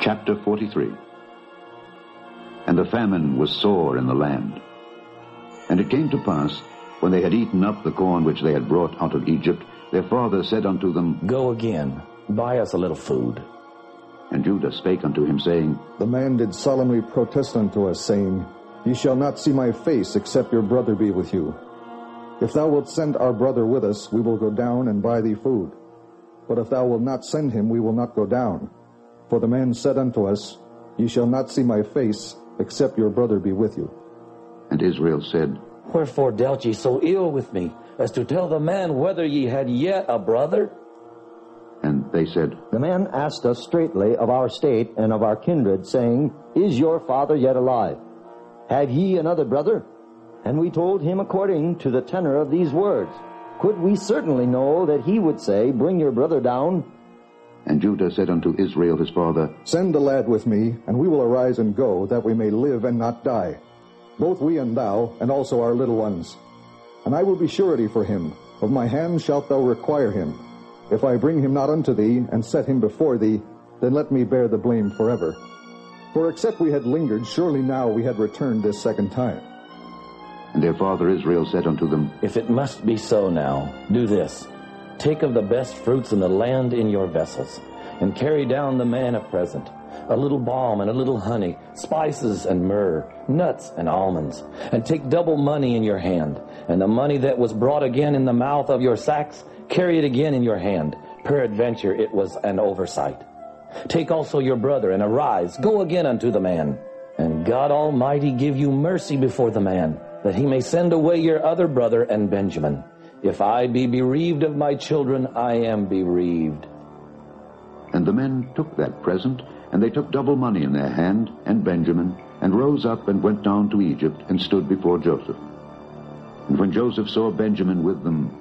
Chapter 43 And the famine was sore in the land. And it came to pass, when they had eaten up the corn which they had brought out of Egypt, their father said unto them, Go again, buy us a little food. And Judah spake unto him, saying, The man did solemnly protest unto us, saying, Ye shall not see my face, except your brother be with you. If thou wilt send our brother with us, we will go down and buy thee food. But if thou wilt not send him, we will not go down. For the man said unto us, Ye shall not see my face, except your brother be with you. And Israel said, Wherefore dealt ye so ill with me, as to tell the man whether ye had yet a brother? And they said, The man asked us straightly of our state and of our kindred, saying, Is your father yet alive? Have ye another brother? And we told him according to the tenor of these words. Could we certainly know that he would say, Bring your brother down? And Judah said unto Israel his father, Send the lad with me, and we will arise and go, that we may live and not die, both we and thou, and also our little ones. And I will be surety for him. Of my hand shalt thou require him. If I bring him not unto thee, and set him before thee, then let me bear the blame forever. For except we had lingered, surely now we had returned this second time. And their father Israel said unto them, If it must be so now, do this. Take of the best fruits in the land in your vessels, and carry down the man a present, a little balm and a little honey, spices and myrrh, nuts and almonds, and take double money in your hand, and the money that was brought again in the mouth of your sacks, carry it again in your hand. Peradventure it was an oversight. Take also your brother, and arise, go again unto the man. And God Almighty give you mercy before the man, that he may send away your other brother and Benjamin. If I be bereaved of my children, I am bereaved. And the men took that present, and they took double money in their hand, and Benjamin, and rose up and went down to Egypt, and stood before Joseph. And when Joseph saw Benjamin with them,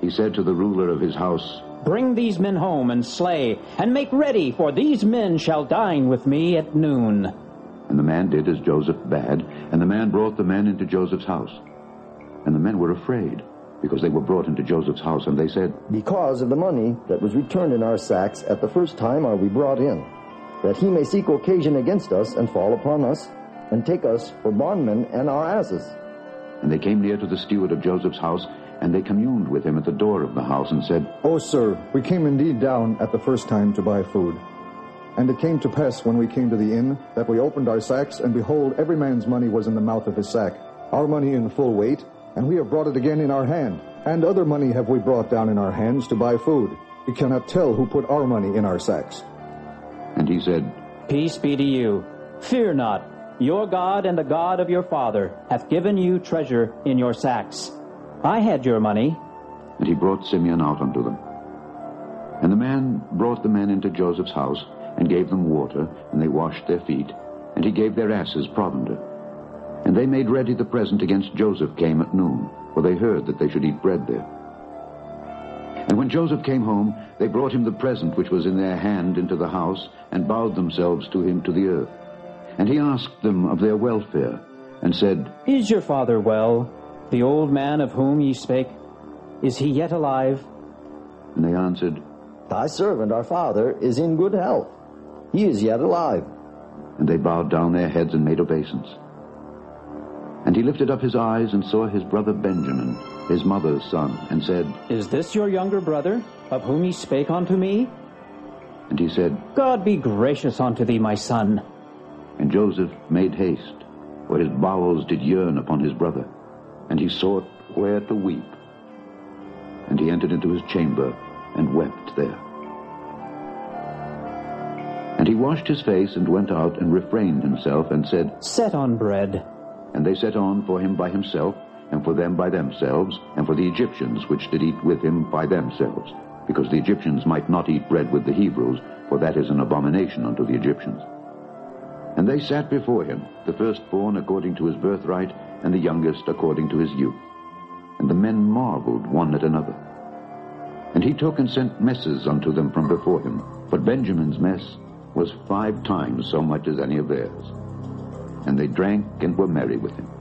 he said to the ruler of his house, Bring these men home and slay, and make ready, for these men shall dine with me at noon. And the man did as Joseph bade, and the man brought the men into Joseph's house. And the men were afraid, because they were brought into Joseph's house, and they said, Because of the money that was returned in our sacks at the first time are we brought in, that he may seek occasion against us and fall upon us, and take us for bondmen and our asses. And they came near to the steward of Joseph's house, and they communed with him at the door of the house, and said, O sir, we came indeed down at the first time to buy food. And it came to pass when we came to the inn that we opened our sacks, and behold, every man's money was in the mouth of his sack, our money in full weight, and we have brought it again in our hand. And other money have we brought down in our hands to buy food. We cannot tell who put our money in our sacks. And he said, Peace be to you. Fear not. Your God and the God of your father hath given you treasure in your sacks. I had your money. And he brought Simeon out unto them. And the man brought the men into Joseph's house, and gave them water, and they washed their feet, and he gave their asses provender. And they made ready the present against Joseph came at noon, for they heard that they should eat bread there. And when Joseph came home, they brought him the present which was in their hand into the house, and bowed themselves to him to the earth. And he asked them of their welfare, and said, Is your father well? The old man of whom ye spake, is he yet alive? And they answered, Thy servant, our father, is in good health. He is yet alive. And they bowed down their heads and made obeisance. And he lifted up his eyes and saw his brother Benjamin, his mother's son, and said, Is this your younger brother, of whom ye spake unto me? And he said, God be gracious unto thee, my son. And Joseph made haste, for his bowels did yearn upon his brother, and he sought where to weep. And he entered into his chamber and wept there. And he washed his face and went out and refrained himself and said, Set on bread. And they set on for him by himself, and for them by themselves, and for the Egyptians which did eat with him by themselves, because the Egyptians might not eat bread with the Hebrews, for that is an abomination unto the Egyptians. And they sat before him, the firstborn according to his birthright, and the youngest according to his youth. And the men marveled one at another. And he took and sent messes unto them from before him. But Benjamin's mess was five times so much as any of theirs. And they drank and were merry with him.